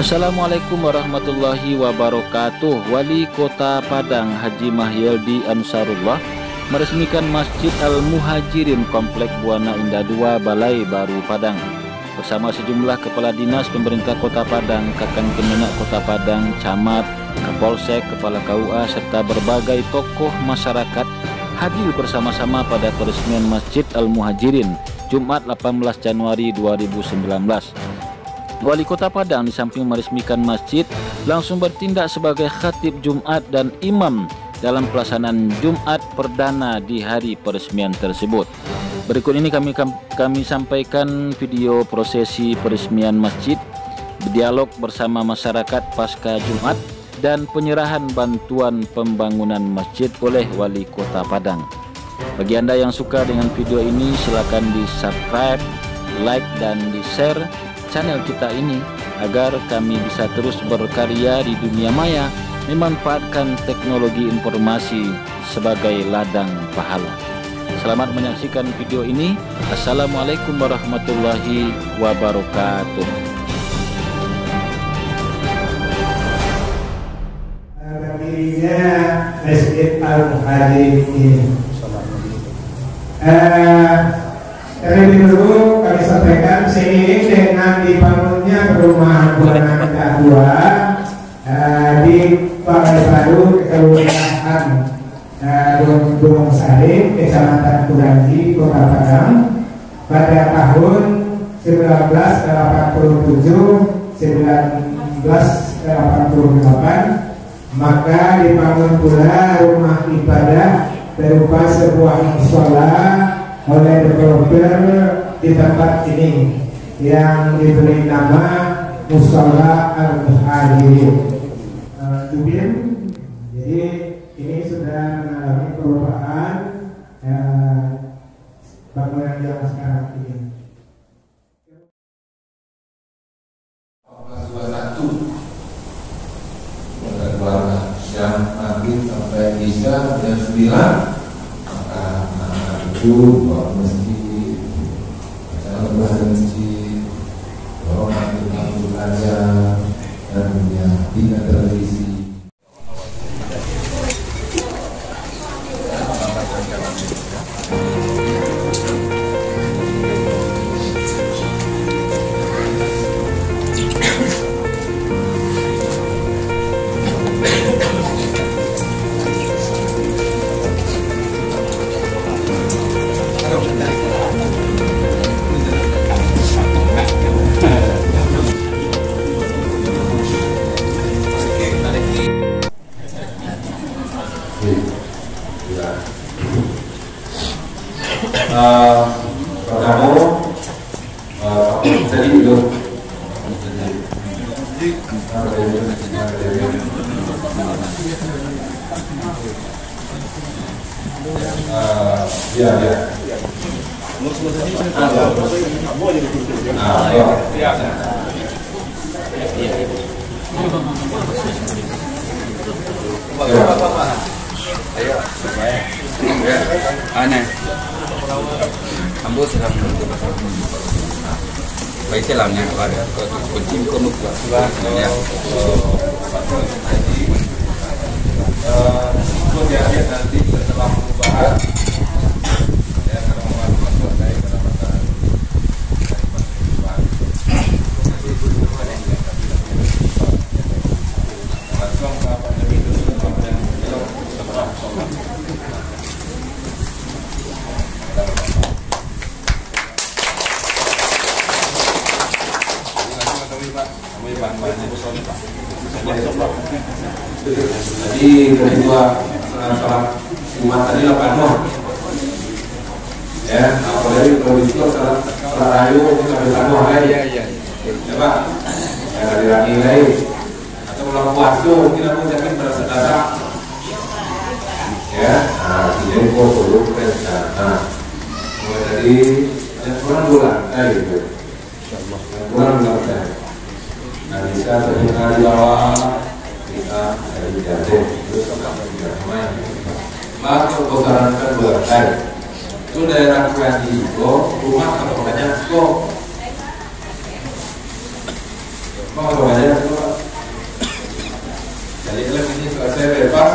Assalamualaikum warahmatullahi wabarakatuh. Wali Kota Padang Haji Mahyeldi Ansarullah meresmikan Masjid Al-Muhajirin Komplek Buana Indah 2 Balai Baru Padang. Bersama sejumlah kepala dinas pemerintah Kota Padang, Kakang Kemenak Kota Padang, Camat, Kapolsek, Kepala KUA serta berbagai tokoh masyarakat hadir bersama-sama pada peresmian Masjid Al-Muhajirin Jumat 18 Januari 2019 Wali Kota Padang di samping meresmikan masjid langsung bertindak sebagai khatib Jumat dan imam dalam pelaksanaan Jumat perdana di hari peresmian tersebut. Berikut ini kami kami sampaikan video prosesi peresmian masjid, berdialog bersama masyarakat pasca Jumat dan penyerahan bantuan pembangunan masjid oleh Wali Kota Padang. Bagi Anda yang suka dengan video ini silakan di subscribe, like dan di share channel kita ini agar kami bisa terus berkarya di dunia maya memanfaatkan teknologi informasi sebagai ladang pahala. Selamat menyaksikan video ini. Assalamualaikum warahmatullahi wabarakatuh. Berdirinya Masjid Al-Muhajirin ini. Uh, Terlebih dulu kami sampaikan seiring dengan dibangunnya perumahan Buana Kedua uh, di Balai Baru Kelurahan Gunung Salim, Kecamatan Kuranji, Kota Padang pada tahun 1987 1988 maka dibangun pula rumah ibadah berupa sebuah musola oleh developer di tempat ini yang diberi nama Musola Al Muhajirin. Uh, jadi ini sudah mengalami perubahan uh, bangunan yang sekarang itu bawa aja dan ya tidak televisi uh, pertama uh, tadi itu uh, ya ya Ah, ya. Aneh. Ambo sedang Baik selamnya pada kucing konuk ya. kemudian nanti setelah perubahan ya karena memang selesai penamatan langsung ke pandemi itu kemudian setelah sholat Jadi kedua salah umat tadi delapan noh. Ya, apalagi kalau itu salah salah rayu itu sampai satu hari. Ya ya. Ya Pak, ya dari nilai atau kalau puasa mungkin aku yakin merasa dasar. Ya, nah ini kok perlu rencana. Mulai dari ada kurang bulan, kayak gitu. Kurang bulan, Nah, bisa terdengar di bawah Maka kau sarankan buat saya itu daerah Kuyanti itu rumah atau pokoknya kok Mau banyak Jadi kalau ini selesai bebas,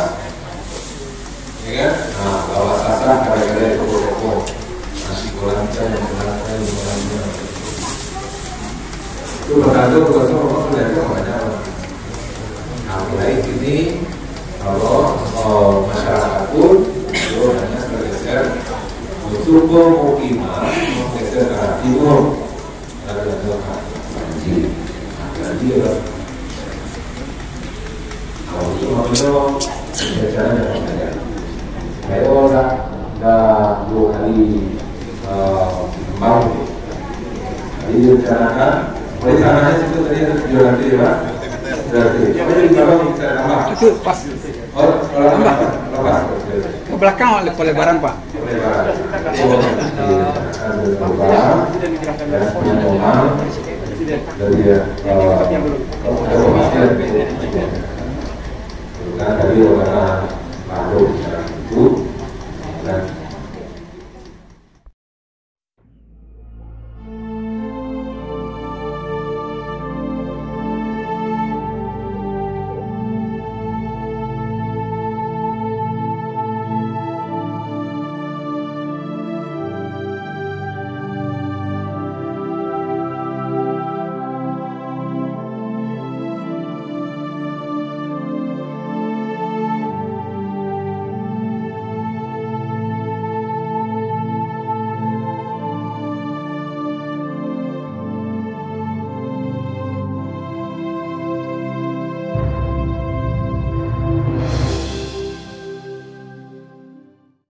ya kan? Nah, bawa sasar kadang-kadang toko-toko nasi goreng yang goreng goreng itu berkantor berkantor orang itu banyak. Mulai ini kalau oh, masyarakat pun itu hanya bergeser untuk pemukiman bergeser ke arah timur ke arah banjir. Nah, banjir kalau itu makanya biasanya banyak. Saya orang dah dua kali mau jadi direncanakan oleh tanahnya itu tadi ada tujuh lantai Itu pas oh ke belakang oleh pelebaran Pak. lebar oh rumah dari